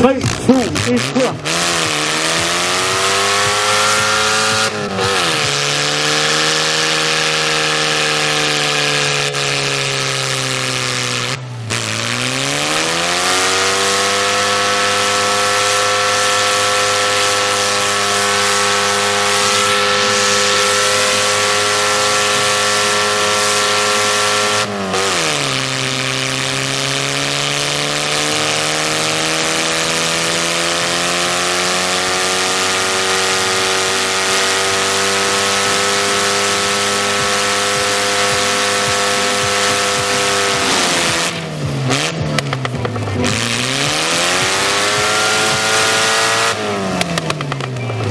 三、四、五、一，撤。